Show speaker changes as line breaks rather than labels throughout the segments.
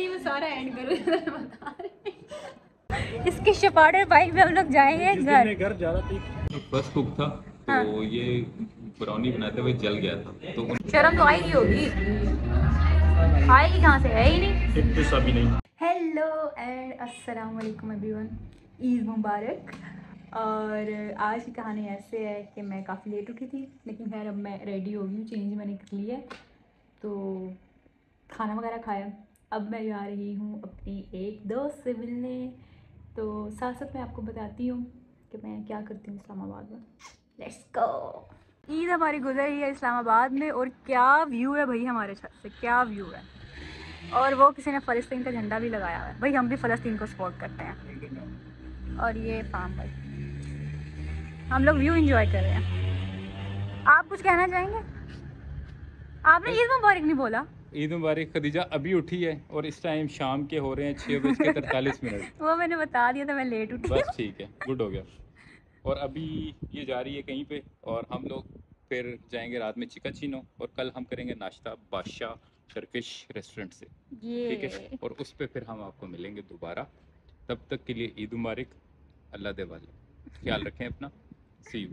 ये मैं सारा एंड करूँ बता रहे इसके शपाटर बाइक में हम लोग जाएँगे घर।
घर जा रहा था
फ़र्स्ट कुक था हाँ। तो
हाँ।
ये ब्राउनी बनाते हुए जल गया था। तो उन
शर्म तो आएगी होगी। आएगी कहाँ से? है ही नहीं।
तो नहीं।
हेलो एंड अस्सलाम वालेकुम एवरीवन ईद मुबारक। और आज की कहानी ऐसे है कि मैं काफ़ी लेट उठी थी लेकिन खैर अब मैं रेडी हो गई हूँ चेंज मैंने कर लिया है। तो खाना वगैरह खाया। अब मैं जा रही हूँ अपनी एक दोस्त से मिलने। तो साथ साथ मैं आपको बताती हूँ कि मैं क्या करती हूँ इस्लामाबाद में। लेट्स गो ईद हमारी गुजर रही है इस्लामाबाद में और क्या व्यू है भाई हमारे छत से? क्या व्यू है? और वो किसी ने फ़लस्तीन का झंडा भी लगाया हुआ है। भाई हम भी फ़लस्तीन को सपोर्ट करते हैं। और ये फार्म भाई हम लोग व्यू एंजॉय कर रहे हैं। आप कुछ कहना चाहेंगे? आपने ईद मुबारक नहीं बोला।
ईद मुबारक खदीजा अभी उठी है और इस टाइम शाम के हो रहे हैं छः बज के तरतालीस मिनट।
वो मैंने बता दिया था मैं लेट उठी
बस ठीक है गुड हो गया। और अभी ये जा रही है कहीं पे और हम लोग फिर जाएँगे रात में चिका चीनो और कल हम करेंगे नाश्ता बादशाह टर्किश रेस्टोरेंट से। ठीक है? और उस पर फिर हम आपको मिलेंगे दोबारा। तब तक के लिए ईद मुबारक अल्लाह दे वाले। ख्याल रखें अपना। सी यू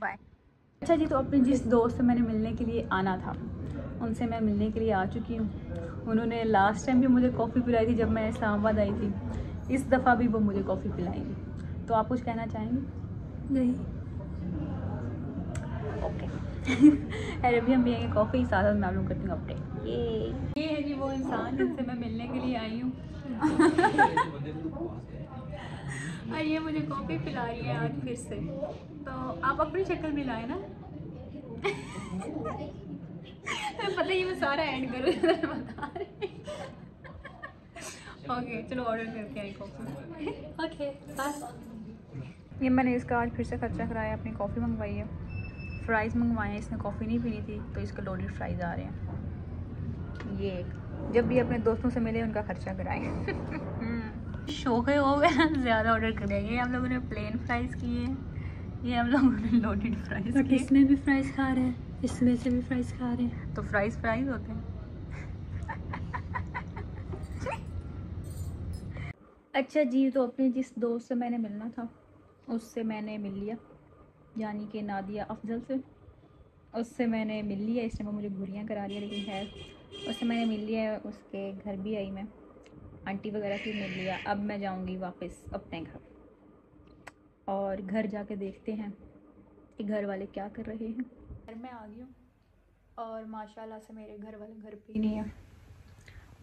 बाय अच्छा जी तो अपने जिस दोस्त से मैंने मिलने के लिए आना था उनसे मैं मिलने के लिए आ चुकी हूँ। उन्होंने लास्ट टाइम भी मुझे कॉफ़ी पिलाई थी जब मैं इस्लामाबाद आई थी। इस दफ़ा भी वो मुझे कॉफ़ी पिलाएँगी। तो आप कुछ कहना चाहेंगे? नहीं। ओके अरे हम पियेंगे कॉफ़ी साथ साथ मैं आप लोग करती हूँ अपडेट ये ये है जी वो इंसान जिनसे मैं मिलने के लिए आई हूँ। और ये मुझे कॉफ़ी पिला रही है आज फिर से। तो आप अपनी शक्ल मिलाए ना? पता है मैं सारा एंड करूँ बता रहे ओके चलो ऑर्डर करके आई कॉफ़ी ओके ये मैंने इसका आज फिर से खर्चा कराया अपनी कॉफ़ी मंगवाई है। फ्राइज़ मंगवाए हैं इसने कॉफ़ी नहीं पीनी थी तो इसके लोडेड फ्राइज़ आ रहे हैं। ये जब भी अपने दोस्तों से मिले उनका खर्चा कराएँ शौक है गया ज़्यादा ऑर्डर करेंगे। हम लोगों ने प्लेन फ्राइज़ किए हैं। ये हम लोगों ने लोडेड फ्राइज़ किए
इसमें भी फ्राइज खा रहे हैं? इसमें से भी फ्राइज खा रहे हैं।
तो फ्राइज फ्राइज होते हैं। अच्छा जी तो अपने जिस दोस्त से मैंने मिलना था उससे मैंने मिल लिया। यानी कि नादिया अफजल से। उससे मैंने मिल लिया इसने वो मुझे घुरियाँ करा रही है लेकिन खैर उससे मैंने मिल लिया उसके घर भी आई मैं। आंटी वगैरह से मिल लिया। अब मैं जाऊँगी वापस अपने घर। और घर जाके देखते हैं कि घर वाले क्या कर रहे हैं। घर में आ गई हूँ और माशाल्लाह से मेरे घर वाले घर पे ही नहीं है।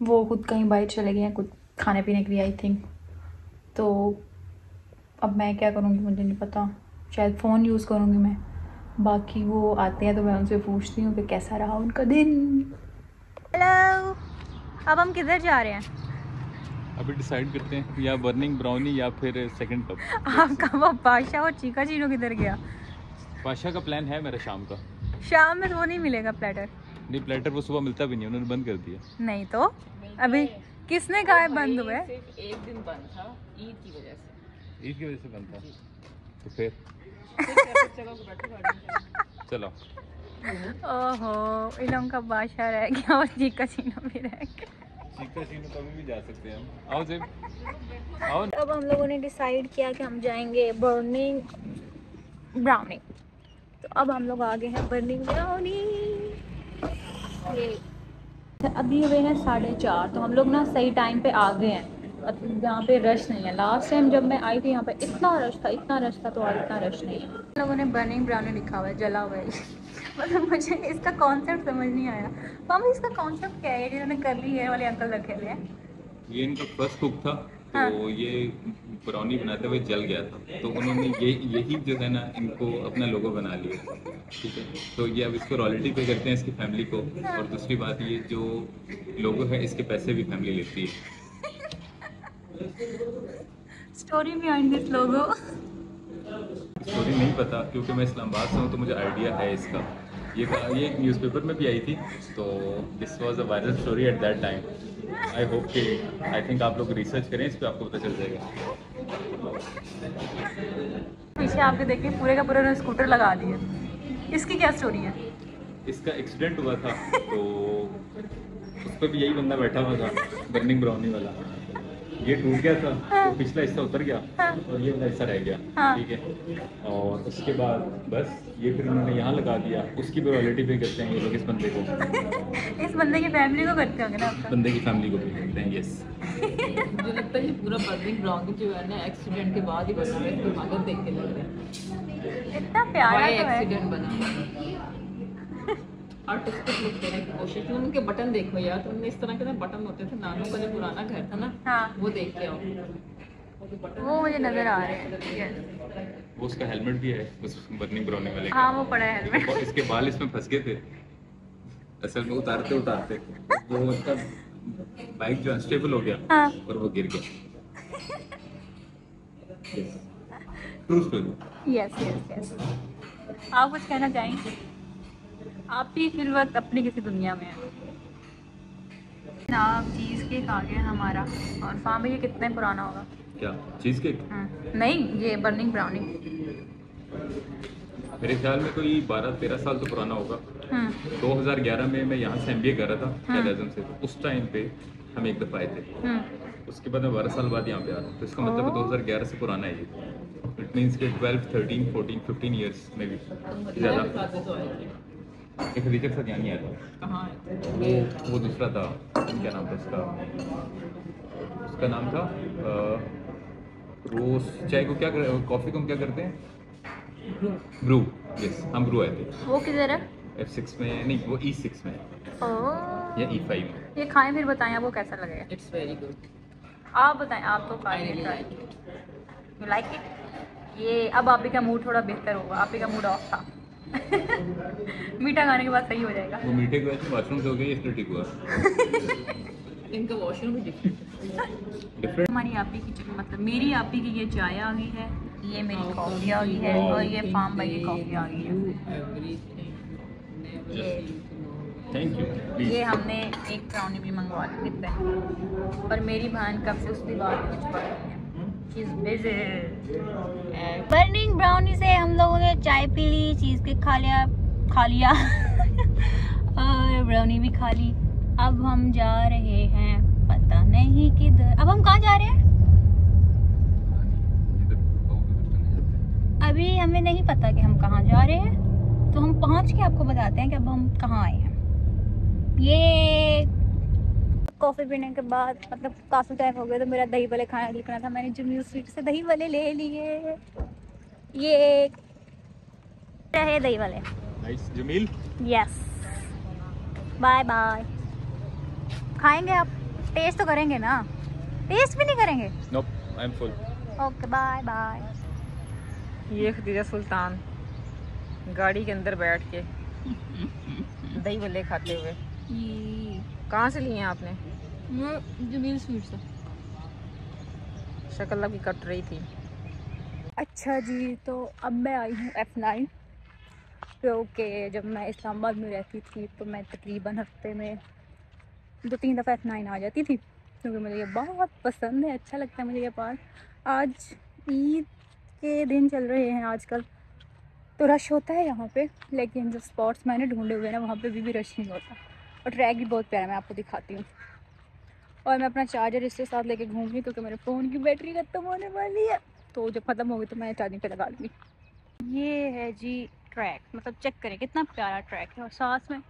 वो खुद कहीं बाहर चले गए हैं कुछ खाने पीने के लिए आई थिंक तो अब मैं क्या करूँगी मुझे नहीं पता। शायद फ़ोन यूज़ करूँगी मैं। बाकी वो आते हैं तो मैं उनसे पूछती हूँ कि कैसा रहा उनका दिन। हेलो अब हम किधर जा रहे हैं?
अभी डिसाइड करते हैं या बर्निंग ब्राउनी या फिर सेकंड कप
आपका वो बादशाह और चीका चीनो किधर गया?
बादशाह का प्लान है मेरा शाम का।
शाम में तो वो नहीं मिलेगा प्लेटर
नहीं प्लेटर वो सुबह मिलता भी नहीं उन्होंने बंद कर दिया।
नहीं तो? अभी किसने कहा है बंद हुआ है?
सिर्फ़ एक दिन बंद था ईद की वजह से।
ईद की वजह से बंद था? तो फिर?
चलो।
ओहो इलम का बादशाह रह गया और चीका चीनो भी रह गया।
कभी भी जा सकते हैं हम। आओ आओ।
अब हम लोगों ने डिसाइड किया कि हम जाएँगे बर्निंग ब्राउनी तो अब हम लोग आ गए हैं बर्निंग ब्राउनी अभी हुए हैं साढ़े चार तो हम लोग ना सही टाइम पे आ गए हैं। यहाँ पे रश नहीं है। लास्ट टाइम जब मैं आई थी यहाँ पे इतना रश था इतना रश था तो आज इतना रश नहीं है। हम लोगों ने बर्निंग ब्राउनी लिखा हुआ है जला हुआ है। मतलब मुझे इसका कॉन्सेप्ट समझ नहीं आया। मामा इसका कॉन्सेप्ट क्या है? जिन्होंने कर ली है वाले अंकल रखे हुए हैं।
ये इनका फ़र्स्ट कुक था तो
हाँ।
ये ब्राउनी बनाते हुए जल गया था। तो उन्होंने ये यही जो है ना इनको अपना लोगो बना लिया। ठीक है? तो ये अब इसको रॉयल्टी पे करते हैं इसकी फैमिली को। और दूसरी बात ये जो लोगो है इसके पैसे भी फैमिली लेती है।
Story behind this logo
story नहीं पता क्योंकि मैं इस्लामाबाद से हूँ तो मुझे आइडिया है इसका। ये ये एक न्यूज़पेपर में भी आई थी तो this was a viral story at that time I hope कि आई थिंक आप लोग रिसर्च करें इस पर आपको पता चल जाएगा।
पीछे आपके देखिए पूरे का पूरा स्कूटर लगा दिया इसकी क्या स्टोरी है?
इसका एक्सीडेंट हुआ था तो उस पर भी यही बंदा बैठा हुआ था बर्निंग ब्राउनी वाला। ये टूट गया था हाँ। तो पिछला हिस्सा उतर गया हाँ। और ये वाला हिस्सा रह गया
हाँ।
ठीक है? और उसके बाद बस ये फिर उन्होंने यहाँ लगा दिया उसकी भी रॉयल्टी पे करते हैं ये लोग इस बंदे को।
इस बंदे की फैमिली को करते होंगे ना आप?
बंदे की फैमिली को भी करते हैं यस
मुझे लगता है ये पूरा बर्निंग ब्राउन जो है ना एक्सीडेंट के बाद ही बना है देख के लग रहा है।
इतना प्यारा तो है।
एक्सीडेंट बना? आर्टिस्टिक लुक देने की कोशिश की। उनके बटन देखो यार तुमने इस तरह के ना बटन होते थे नानों का जो पुराना घर था ना
हाँ।
वो देख के आओ। वो जो बटन
वो मुझे नज़र आ रहे हैं।
वो उसका हेलमेट भी है उस बर्निंग ब्राउनी वाले
हाँ वो पड़ा है हेलमेट
और इसके बाल इसमें फंस गए थे। असल में उतारते उतारते। वो उसका बाइक जो अनस्टेबल हो गया
हाँ।
और वो गिर गया। True story
yes yes yes आप कुछ कहना चाहेंगे? आप भी फिर वक्त अपनी किसी दुनिया में हैं? जनाब चीज़ केक आ गया हमारा। और फार्म ये कितने पुराना होगा?
क्या? चीज़ केक
हम्म, नहीं ये बर्निंग ब्राउनी
मेरे ख्याल में कोई 12-13 साल तो पुराना होगा।
हम्म
2011 में मैं यहाँ से एम कर रहा था
हाँ।
कैद आज़म से। उस टाइम पे हम एक दफ़ा आए थे।
हम्म
उसके बाद मैं बारह साल बाद यहाँ पे आ रहा हूँ। तो इसका मतलब
ओह।
है 2011 से पुराना है ये। इट मीन्स कि 12 13 14 15 इयर्स में भी ज़्यादा। एक के साथ यहाँ नहीं आया था
कहाँ आए थे
वो वो दूसरा था क्या नाम था उसका उसका नाम था रोज चाय को क्या कॉफ़ी को हम क्या करते हैं ब्रू यस हम ब्रू आए थे
वो किधर है
एफ़ सिक्स में नहीं वो ई सिक्स में या ई फाइव में
ये खाएँ फिर बताएँ आपको कैसा लगेगा
इट्स वेरी गुड
आप बताएँ आप तो try
like it
you like it ये अब आप ही का मूड थोड़ा बेहतर होगा आप ही का मूड ऑफ़ था मीठा खाने के बाद सही हो जाएगा।
वो मीठे के वजह से वाशरूम से हो गया इसलिए ठीक हुआ।
इनका वॉशरूम भी डिफरेंट
डिफरेंट
हमारी आपी की मतलब मेरी आपी की ये चाय आ गई है ये मेरी कॉफ़ी आ गई है और ये फार्म भाई की कॉफ़ी आ गई है।
थैंक यू
ये हमने एक ब्राउनी भी मंगवा ली पेन और मेरी बहन कब से उसकी बात कुछ पड़ है. बर्निंग ब्राउनी से हम लोगों ने चाय पी ली चीज़ के खा लिया खा लिया। और ब्राउनी भी खा ली। अब हम जा रहे हैं, पता नहीं किधर। अब हम कहाँ जा रहे हैं? अभी हमें नहीं पता कि हम कहाँ जा रहे हैं। तो हम पहुँच के आपको बताते हैं कि अब हम कहाँ आए हैं। ये कॉफ़ी पीने के बाद मतलब काफ़ी टाइम हो गया तो मेरा दही भले खाना लिखना था। मैंने जमील स्वीट से दही भले ले लिए। ये है दही भले
nice Jameel
yes bye bye खाएँगे आप? टेस्ट तो करेंगे ना? टेस्ट भी नहीं करेंगे?
Nope I am full
okay bye bye
ये खदीजा सुल्तान गाड़ी के अंदर बैठ के दही बल्ले खाते हुए। कहाँ से लिए हैं आपने?
जमील स्वीट से।
शक्ल आपकी कट रही थी।
अच्छा जी तो अब मैं आई हूँ एफ़ नाइन क्योंकि जब मैं इस्लामाबाद में रहती थी तो मैं तकरीबन हफ़्ते में दो तीन दफ़ा एफ़ नाइन आ जाती थी क्योंकि मुझे ये बहुत पसंद है अच्छा लगता है मुझे ये पार्क आज ईद के दिन चल रहे हैं आजकल तो रश होता है यहाँ पे लेकिन जो स्पॉट्स मैंने ढूंढे हुए हैं ना वहाँ पे भी, भी रश नहीं होता और ट्रैक भी बहुत प्यारा मैं आपको दिखाती हूँ। और मैं अपना चार्जर इसके साथ लेके घूम क्योंकि मेरे फ़ोन की बैटरी ख़त्म होने वाली है। तो जब ख़त्म होगी तो मैं चार्जिंग पे लगा लूँगी। ये है जी ट्रैक मतलब चेक करें कितना प्यारा ट्रैक है और साथ में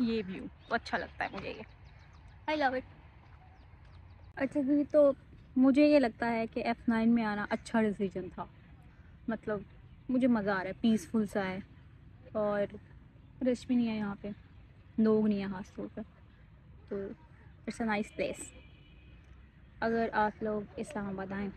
ये व्यू तो अच्छा लगता है मुझे ये। आई लव इट अच्छा जी तो मुझे ये लगता है कि एफ़ नाइन में आना अच्छा डिसीज़न था। मतलब मुझे मज़ा आ रहा है पीसफुल सा है और रश भी नहीं है यहाँ पे। लोग नहीं है खास पर तो इट्स अ नाइस प्लेस अगर आप लोग इस्लामाबाद आएँ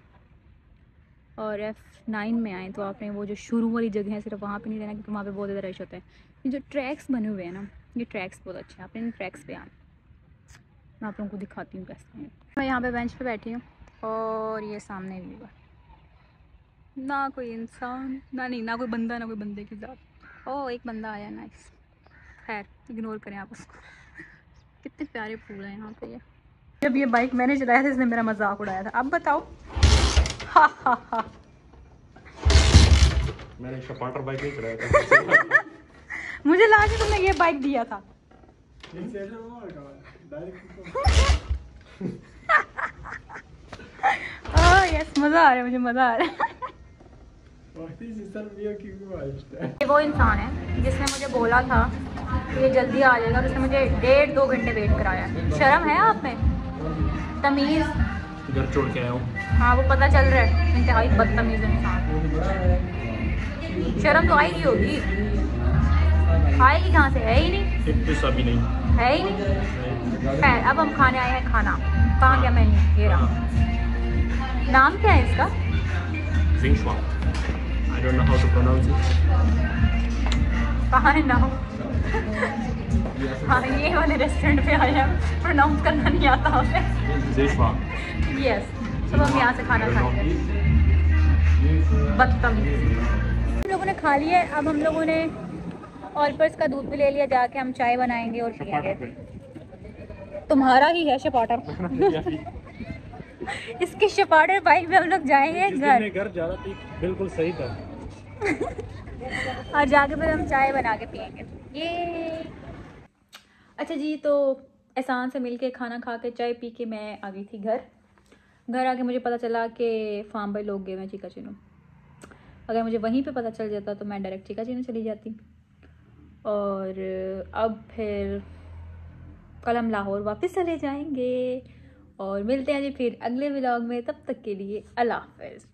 और एफ़ नाइन में आएँ तो आपने वो जो शुरू वाली जगह है, सिर्फ़ वहाँ पे नहीं रहना, क्योंकि वहाँ पे बहुत ज़्यादा रश होता है। ये जो ट्रैक्स बने हुए हैं ना, ये ट्रैक्स बहुत अच्छे हैं। आपने इन ट्रैक्स पे आना। मैं आप लोगों को दिखाती हूँ कैसे मैं। यहाँ पे बेंच पे बैठी हूँ, और ये सामने व्यू है ना कोई इंसान, ना नहीं, ना कोई बंदा, ना कोई बंदे की ज़ात। ओ एक बंदा आया नाइस खैर इग्नोर करें आप उसको। कितने प्यारे फूल हैं यहाँ पे ये। जब ये बाइक मैंने चलाया था इसने मेरा मज़ाक उड़ाया था। अब बताओ। हा हा हा
मैंने शपाटर बाइक नहीं चलाया था।
मुझे लगा कि तुमने ये बाइक दिया था? यस मज़ा आ रहा है मुझे मज़ा आ रहा है। वो इंसान है जिसने मुझे बोला था ये जल्दी आ जाएगा और उसने मुझे डेढ़ दो घंटे वेट कराया। शर्म है आप में? तमीज़।
घर छोड़ के आया हूँ।
हाँ वो पता चल रहा है। इंतहाई बदतमीज इंसान। शर्म तो आएगी होगी। आएगी कहाँ से? है ही नहीं।
एक भी नहीं।
है ही नहीं। खैर अब हम खाने आए हैं खाना। कहाँ गया मेन्यू ये रहा। नाम क्या है इसका.
I don't know how to pronounce it.
कहाँ है नाम हाँ ये वाले रेस्टोरेंट पे आए हैं। प्रोनाउंस करना नहीं आता हमें। यस सब हम यहाँ से खाना खाएँगे। बदतमीज। हम लोगों ने खा लिया है। अब हम लोगों ने ऑलपर्स का दूध भी ले लिया जाके हम चाय बनाएँगे और पियेंगे। तुम्हारा ही है शपाटर इसके शपाटर बाइक में हम लोग जाएँगे घर।
घर जा रहा बिल्कुल सही था।
और जाके फिर हम चाय बना के पियेंगे। ये। अच्छा जी तो एहसान से मिलके खाना खा के चाय पी के मैं आ गई थी घर। घर आके मुझे पता चला कि फार्म भाई लोग गए हैं चीका चिनू अगर मुझे वहीं पे पता चल जाता तो मैं डायरेक्ट चीका चिनू चली जाती। और अब फिर कल हम लाहौर वापस चले जाएँगे। और मिलते हैं जी फिर अगले व्लॉग में, तब तक के लिए अल्लाह हाफिज़।